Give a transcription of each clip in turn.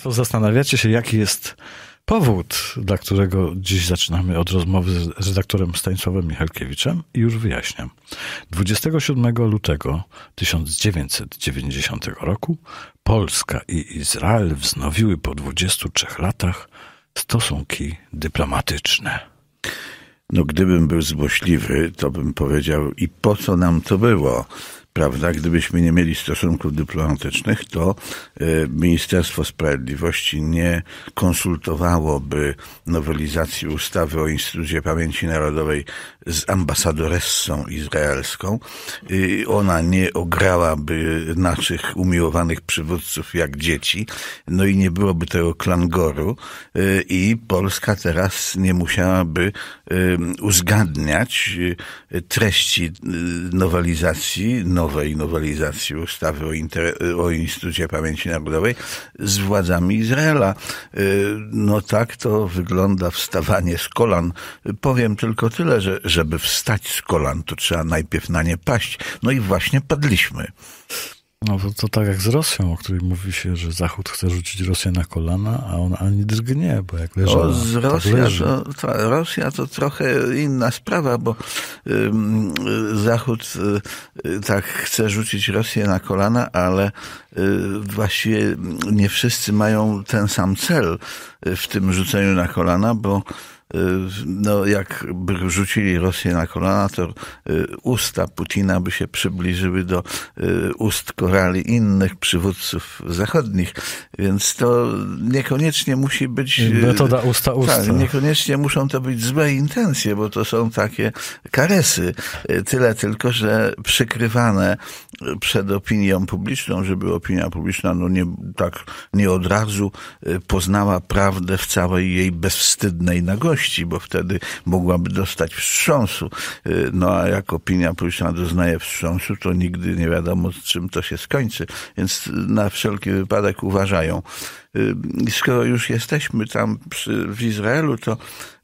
Państwo zastanawiacie się, jaki jest powód, dla którego dziś zaczynamy od rozmowy z redaktorem Stanisławem Michalkiewiczem i już wyjaśniam. 27 lutego 1990 roku Polska i Izrael wznowiły po 23 latach stosunki dyplomatyczne. No, gdybym był złośliwy, to bym powiedział, i po co nam to było? Prawda? Gdybyśmy nie mieli stosunków dyplomatycznych, to e, Ministerstwo Sprawiedliwości nie konsultowałoby nowelizacji ustawy o Instytucie Pamięci Narodowej z ambasadoressą izraelską. Ona nie ograłaby naszych umiłowanych przywódców jak dzieci, no i nie byłoby tego klangoru e, i Polska teraz nie musiałaby e, uzgadniać treści nowelizacji, nowej nowelizacji ustawy o, Inter o Instytucie Pamięci Narodowej z władzami Izraela. Y, no tak to wygląda wstawanie z kolan. Powiem tylko tyle, że żeby wstać z kolan, to trzeba najpierw na nie paść. No i właśnie padliśmy. No to, tak jak z Rosją, o której mówi się, że Zachód chce rzucić Rosję na kolana, a ona ani drgnie, bo jak leży. O, z Rosja, tak to, to, Rosja to trochę inna sprawa, bo Zachód y, tak chce rzucić Rosję na kolana, ale y, właściwie nie wszyscy mają ten sam cel w tym rzuceniu na kolana, bo Y, no jakby rzucili Rosję na kolana, to y, usta Putina by się przybliżyły do y, ust korali innych przywódców zachodnich, więc to niekoniecznie musi być... Metoda usta-usta. Tak, niekoniecznie muszą to być złe intencje, bo to są takie karesy. Tyle tylko, że przykrywane przed opinią publiczną, żeby opinia publiczna no nie, tak nie od razu poznała prawdę w całej jej bezwstydnej nagości bo wtedy mogłaby dostać wstrząsu. Y, no a jak opinia publiczna doznaje wstrząsu, to nigdy nie wiadomo, z czym to się skończy. Więc na wszelki wypadek uważają. Y, skoro już jesteśmy tam przy, w Izraelu, to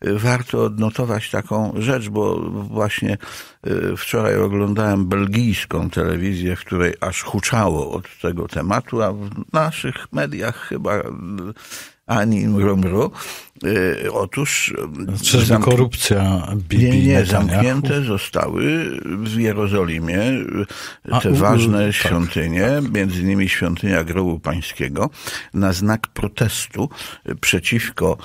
y, warto odnotować taką rzecz, bo właśnie wczoraj oglądałem belgijską telewizję, w której aż huczało od tego tematu, a w naszych mediach chyba ani mromru. Y, otóż... Czyżby zamk- korupcja Bibi Nie, nie, zamknięte zostały w Jerozolimie A, te u, ważne u, tak. świątynie, tak. między innymi świątynia Grobu Pańskiego, na znak protestu przeciwko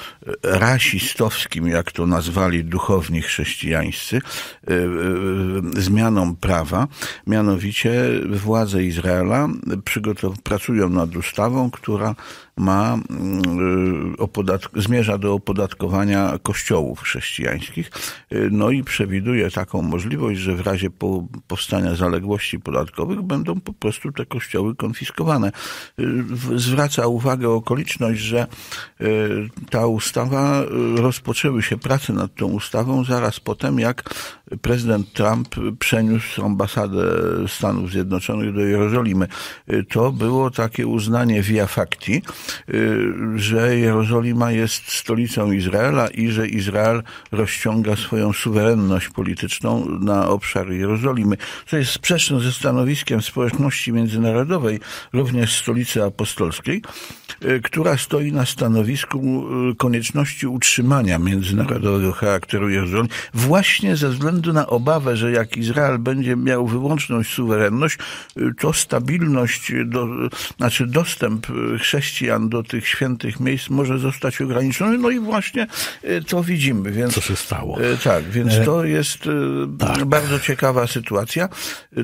rasistowskim, jak to nazwali duchowni chrześcijańscy, y, y, zmianom prawa. Mianowicie władze Izraela pracują nad ustawą, która ma opodatk- zmierza do opodatkowania kościołów chrześcijańskich. No i przewiduje taką możliwość, że w razie po, powstania zaległości podatkowych będą po prostu te kościoły konfiskowane. Zwraca uwagę okoliczność, że e, ta ustawa, rozpoczęły się prace nad tą ustawą zaraz potem, jak prezydent Trump przeniósł ambasadę Stanów Zjednoczonych do Jerozolimy. To było takie uznanie via facti, że Jerozolima jest stolicą Izraela i że Izrael rozciąga swoją suwerenność polityczną na obszar Jerozolimy. To jest sprzeczne ze stanowiskiem społeczności międzynarodowej, również stolicy apostolskiej, e, która stoi na stanowisku e, konieczności utrzymania międzynarodowego charakteru Jerozolimy, właśnie ze względu na obawę, że jak Izrael będzie miał wyłączną suwerenność, e, to stabilność, do, znaczy dostęp chrześcijan do tych świętych miejsc może zostać ograniczony. No i właśnie to widzimy. Więc, Co się stało. Tak, więc to jest tak. bardzo ciekawa sytuacja.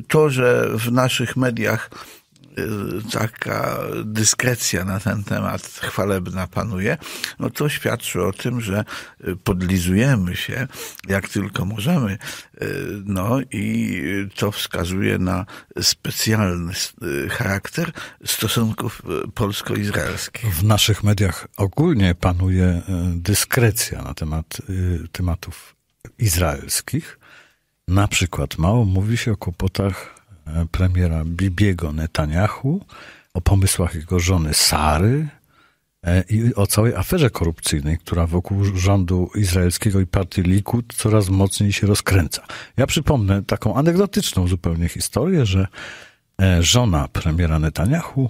To, że w naszych mediach Y, taka dyskrecja na ten temat chwalebna panuje, no to świadczy o tym, że y, podlizujemy się jak tylko możemy. Y, no i to wskazuje na specjalny charakter stosunków polsko-izraelskich. W naszych mediach ogólnie panuje dyskrecja na temat tematów izraelskich. Na przykład mało mówi się o kłopotach premiera Bibiego Netanyahu, o pomysłach jego żony Sary e, i o całej aferze korupcyjnej, która wokół rządu izraelskiego i partii Likud coraz mocniej się rozkręca. Ja przypomnę taką anegdotyczną zupełnie historię, że e, żona premiera Netanyahu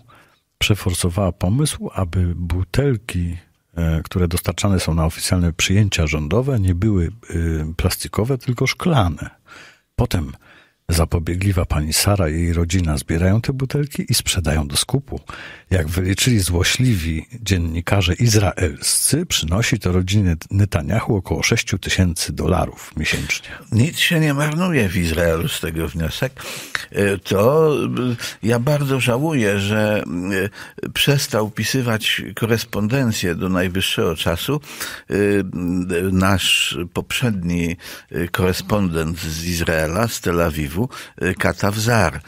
przeforsowała pomysł, aby butelki, e, które dostarczane są na oficjalne przyjęcia rządowe, nie były plastikowe, tylko szklane. Potem Zapobiegliwa pani Sara i jej rodzina zbierają te butelki i sprzedają do skupu. Jak wyliczyli złośliwi dziennikarze izraelscy, przynosi to rodzinie Netanyahu około 6 tysięcy dolarów miesięcznie. Nic się nie marnuje w Izraelu z tego wniosek. E, to e, ja bardzo żałuję, że e, przestał pisywać korespondencję do najwyższego czasu nasz poprzedni korespondent z Izraela, z Tel Awiwu, Y, Katawzar. Y,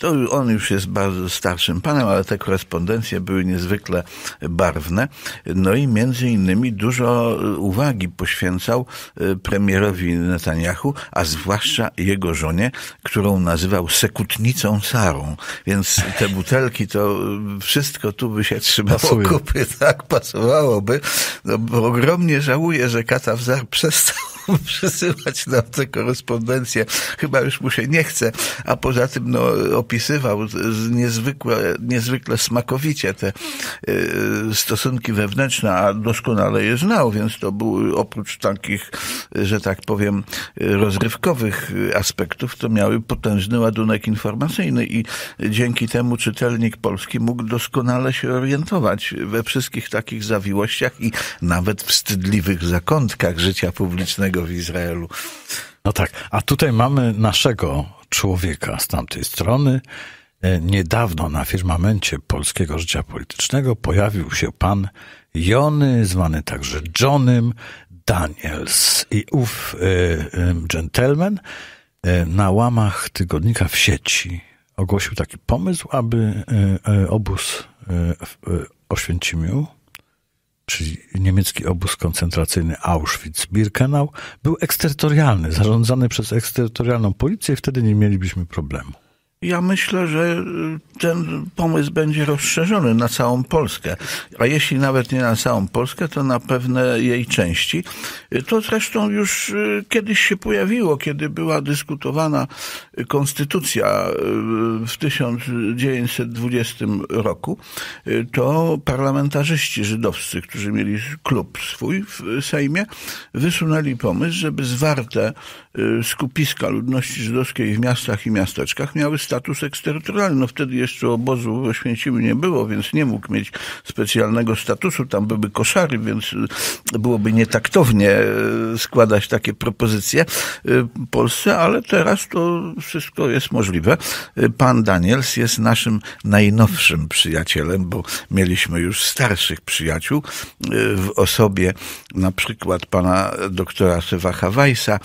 to on już jest bardzo starszym panem, ale te korespondencje były niezwykle barwne. No i między innymi dużo uwagi poświęcał y, premierowi Netanyahu, a zwłaszcza jego żonie, którą nazywał sekutnicą Sarą. Więc te butelki to wszystko tu by się trzymało Pasuje. kupy, tak pasowałoby. No, bo ogromnie żałuję, że Katawzar przestał przesyłać nam te korespondencje. Chyba już mu się nie chce, a poza tym no, opisywał niezwykle, niezwykle smakowicie te y, stosunki wewnętrzne, a doskonale je znał, więc to był oprócz takich, że tak powiem, rozrywkowych aspektów, to miały potężny ładunek informacyjny i dzięki temu czytelnik polski mógł doskonale się orientować we wszystkich takich zawiłościach i nawet wstydliwych zakątkach życia publicznego w Izraelu. No tak, a tutaj mamy naszego człowieka z tamtej strony. E, niedawno na firmamencie polskiego życia politycznego pojawił się pan Jony, zwany także Johnem Daniels. I ów y, gentleman y, na łamach tygodnika w sieci ogłosił taki pomysł, aby obóz w Oświęcimiu czyli niemiecki obóz koncentracyjny Auschwitz-Birkenau, był eksterytorialny, zarządzany przez eksterytorialną policję i wtedy nie mielibyśmy problemu. Ja myślę, że ten pomysł będzie rozszerzony na całą Polskę. A jeśli nawet nie na całą Polskę, to na pewne jej części. To zresztą już y, kiedyś się pojawiło, kiedy była dyskutowana konstytucja y, w 1920 roku. Y, to parlamentarzyści żydowscy, którzy mieli klub swój w Sejmie, wysunęli pomysł, żeby zwarte skupiska ludności żydowskiej w miastach i miasteczkach miały status eksterytorialny. No wtedy jeszcze obozu w Oświęcimiu nie było, więc nie mógł mieć specjalnego statusu. Tam były koszary, więc byłoby nietaktownie e, składać takie propozycje Polsce, ale teraz to wszystko jest możliwe. Pan Daniels jest naszym najnowszym przyjacielem, bo mieliśmy już starszych przyjaciół w osobie na przykład pana doktora Sewacha Weissa,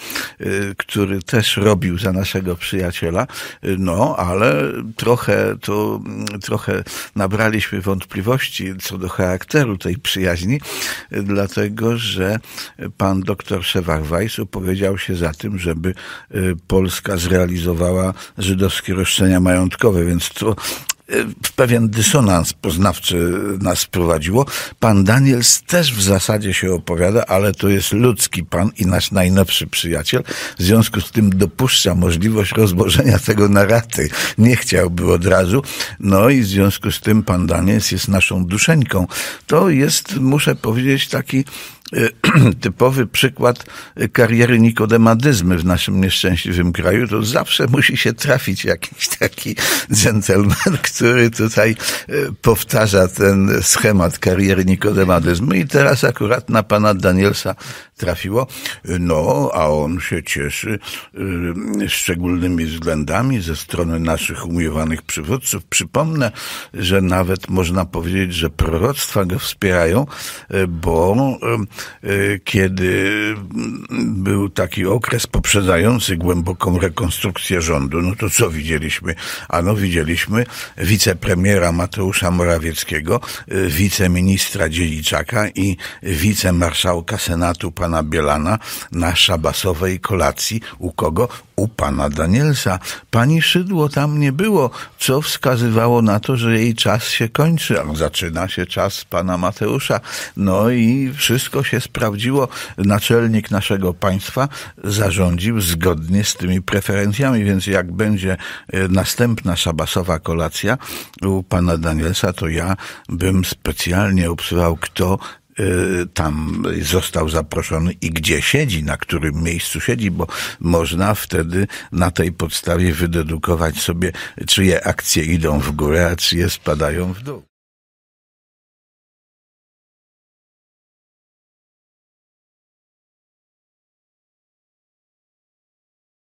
który też robił za naszego przyjaciela, no ale trochę to, trochę nabraliśmy wątpliwości co do charakteru tej przyjaźni, dlatego, że pan doktor Szewach Weiss opowiedział się za tym, żeby y, Polska zrealizowała żydowskie roszczenia majątkowe, więc to w pewien dysonans poznawczy nas prowadziło. Pan Daniels też w zasadzie się opowiada, ale to jest ludzki pan i nasz najnowszy przyjaciel. W związku z tym dopuszcza możliwość rozłożenia tego na raty. Nie chciałby od razu. No i w związku z tym pan Daniels jest naszą duszeńką. To jest, muszę powiedzieć, taki typowy przykład kariery nikodemadyzmy w naszym nieszczęśliwym kraju, to zawsze musi się trafić jakiś taki dżentelmen, który tutaj e, powtarza ten schemat kariery nikodemadyzmu i teraz akurat na pana Danielsa trafiło. No, a on się cieszy y, szczególnymi względami ze strony naszych umiłowanych przywódców. Przypomnę, że nawet można powiedzieć, że proroctwa go wspierają, y, bo y, kiedy był taki okres poprzedzający głęboką rekonstrukcję rządu, no to co widzieliśmy? Ano widzieliśmy wicepremiera Mateusza Morawieckiego, wiceministra Dzieliczaka i wicemarszałka Senatu pana pana Bielana na szabasowej kolacji. U kogo? U pana Danielsa. Pani Szydło tam nie było, co wskazywało na to, że jej czas się kończy, a zaczyna się czas pana Mateusza. No i wszystko się sprawdziło. Naczelnik naszego państwa zarządził zgodnie z tymi preferencjami, więc jak będzie e, następna szabasowa kolacja u pana Danielsa, to ja bym specjalnie obserwował, kto tam został zaproszony i gdzie siedzi, na którym miejscu siedzi, bo można wtedy na tej podstawie wydedukować sobie, czyje akcje idą w górę, a czyje spadają w dół.